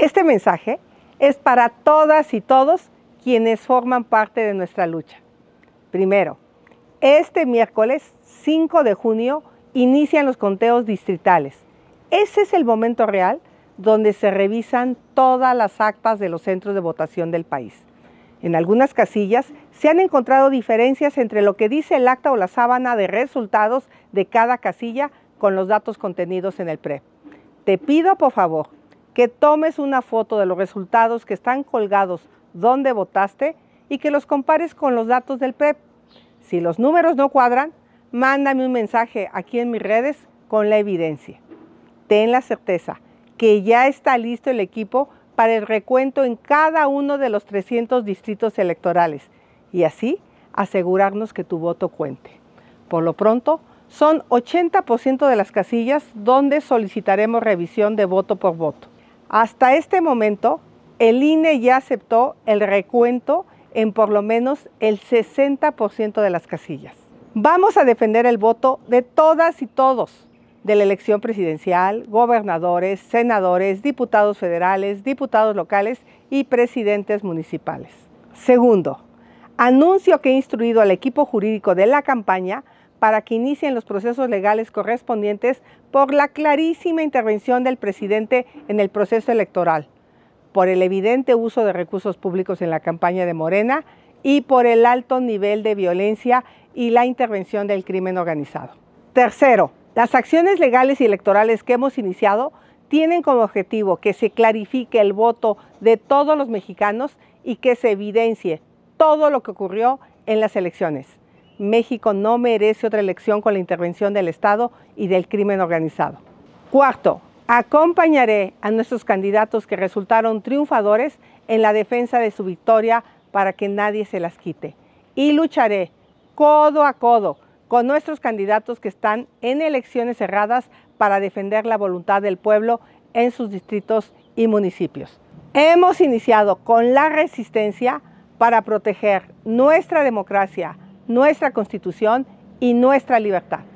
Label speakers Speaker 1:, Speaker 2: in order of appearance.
Speaker 1: Este mensaje es para todas y todos quienes forman parte de nuestra lucha. Primero, este miércoles 5 de junio inician los conteos distritales. Ese es el momento real donde se revisan todas las actas de los centros de votación del país. En algunas casillas se han encontrado diferencias entre lo que dice el acta o la sábana de resultados de cada casilla con los datos contenidos en el PREP. Te pido por favor que tomes una foto de los resultados que están colgados donde votaste y que los compares con los datos del PREP. Si los números no cuadran, mándame un mensaje aquí en mis redes con la evidencia. Ten la certeza que ya está listo el equipo para el recuento en cada uno de los 300 distritos electorales y así asegurarnos que tu voto cuente. Por lo pronto, son 80% de las casillas donde solicitaremos revisión de voto por voto. Hasta este momento, el INE ya aceptó el recuento en por lo menos el 60% de las casillas. Vamos a defender el voto de todas y todos de la elección presidencial, gobernadores, senadores, diputados federales, diputados locales y presidentes municipales. Segundo, anuncio que he instruido al equipo jurídico de la campaña para que inicien los procesos legales correspondientes por la clarísima intervención del presidente en el proceso electoral, por el evidente uso de recursos públicos en la campaña de Morena y por el alto nivel de violencia y la intervención del crimen organizado. Tercero, las acciones legales y electorales que hemos iniciado tienen como objetivo que se clarifique el voto de todos los mexicanos y que se evidencie todo lo que ocurrió en las elecciones. México no merece otra elección con la intervención del Estado y del crimen organizado. Cuarto, acompañaré a nuestros candidatos que resultaron triunfadores en la defensa de su victoria para que nadie se las quite. Y lucharé codo a codo con nuestros candidatos que están en elecciones cerradas para defender la voluntad del pueblo en sus distritos y municipios. Hemos iniciado con la resistencia para proteger nuestra democracia, nuestra constitución y nuestra libertad.